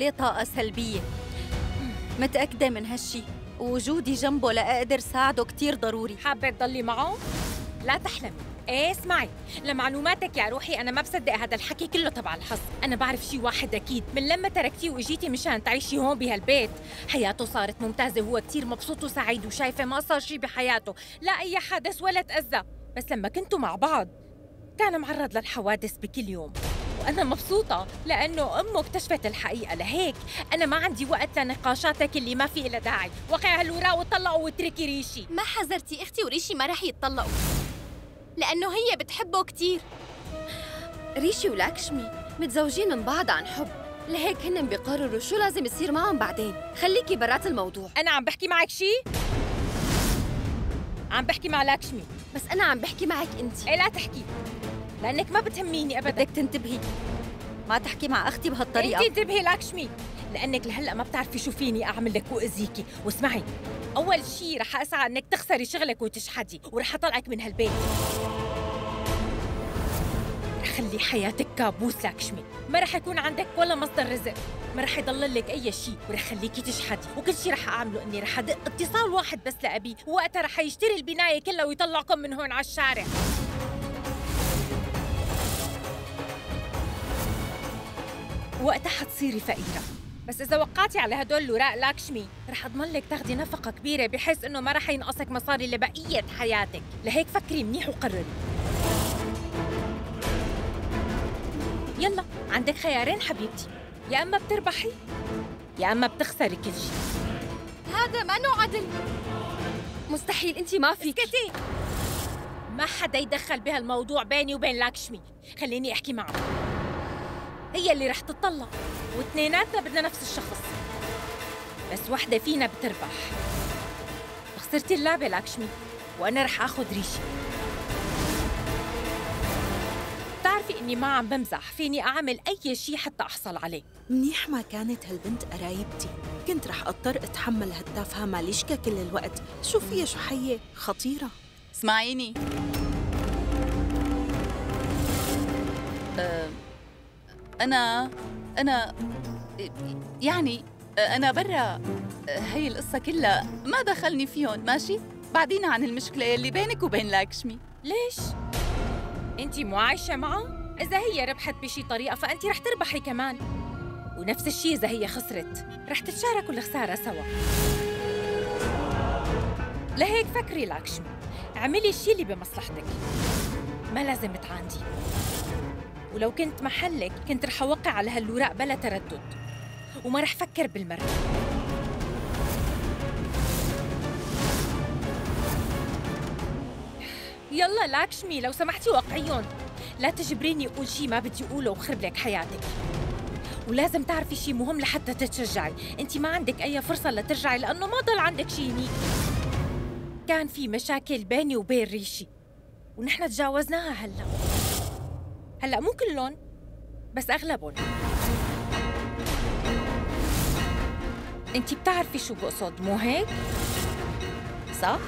ليه طاقة سلبية. متأكدة من هالشي. ووجودي جنبه لأقدر ساعده كتير ضروري. حابة تضلي معه؟ لا تحلمي إيه اسمعي. لمعلوماتك يا روحي أنا ما بصدق هذا الحكي كله تبع الحظ أنا بعرف شي واحد أكيد. من لما تركتيه وإجيتي مشان تعيشي هون بهالبيت. حياته صارت ممتازة. وهو كثير مبسوط وسعيد وشايفة ما صار شي بحياته. لا أي حدث ولا تأذى. بس لما كنتوا مع بعض كان معرض للحوادث بكل يوم. وأنا مبسوطة لأنه أمه اكتشفت الحقيقة. لهيك أنا ما عندي وقت لنقاشاتك اللي ما في إلها داعي. وقع هالوراق وطلقوا واتركي ريشي. ما حذرتي أختي وريشي ما رح يتطلقوا. لأنه هي بتحبه كتير. ريشي ولاكشمي متزوجين من بعض عن حب. لهيك هن بيقرروا شو لازم يصير معهم بعدين. خليكي برات الموضوع. أنا عم بحكي معك شي؟ عم بحكي مع لاكشمي بس أنا عم بحكي معك انت إيه لا تحكي. لأنك ما بتهميني أبدا. بدك تنتبهي. ما تحكي مع أختي بهالطريقة. انت انتبهي لاكشمي لأنك لهلأ ما بتعرفي شو فيني أعمل لك وأذيكي. واسمعي أول شيء رح أسعى إنك تخسري شغلك وتشحدي ورح أطلعك من هالبيت. رح خلي حياتك كابوس لاكشمي ما رح يكون عندك ولا مصدر رزق. ما رح يضل لك أي شيء ورح خليكي تشحدي. وكل شيء رح أعمله إني رح أدق اتصال واحد بس لأبي. وقتها رح يشتري البناية كلها ويطلعكم من هون على الشارع. وقتها حتصيري فقيرة. بس إذا وقعتي على هدول الوراق لاكشمي رح أضمن لك تاخدي نفقة كبيرة بحيث إنه ما رح ينقصك مصاري لبقية حياتك. لهيك فكري منيح وقرري. يلا عندك خيارين حبيبتي. يا أما بتربحي يا أما بتخسري كل شيء. هذا ما نوع عدل. مستحيل انت ما فيك. اسكتي. ما حدا يدخل بهالموضوع بيني وبين لاكشمي. خليني أحكي معه. هي اللي رح تطلق واثنيناتنا بدنا نفس الشخص. بس وحدة فينا بتربح. خسرتي اللعبة لاكشمي. وأنا رح آخذ ريشي. بتعرفي إني ما عم بمزح. فيني أعمل أي شيء حتى أحصل عليه. منيح ما كانت هالبنت قرايبتي. كنت رح أضطر أتحمل هالتافهة ماليشكا كل الوقت. شو فيها؟ شو حية؟ خطيرة. اسمعيني. أه، أنا أنا يعني أنا برا هي القصة كلها ما دخلني فيهم ماشي؟ بعدين عن المشكلة يلي بينك وبين لاكشمي ليش؟ أنت مو عايشة معها؟ إذا هي ربحت بشي طريقة فأنت رح تربحي كمان ونفس الشيء إذا هي خسرت رح تتشاركوا الخسارة سوا لهيك فكري لاكشمي اعملي الشيء اللي بمصلحتك ما لازم تعاندي ولو كنت محلك كنت رح أوقع على هالوراق بلا تردد. وما رح فكر بالمرة. يلا لاكشمي لو سمحتي وقعيهم لا تجبريني أقول شيء ما بدي أقوله وخرب لك حياتك. ولازم تعرفي شيء مهم لحتى تتشجعي. أنت ما عندك أي فرصة لترجعي لأنه ما ضل عندك شيء هنيك. كان في مشاكل بيني وبين ريشي. ونحن تجاوزناها هلا. هلا مو كلهم بس أغلبهم. انت بتعرفي شو بقصد مو هيك؟ صح؟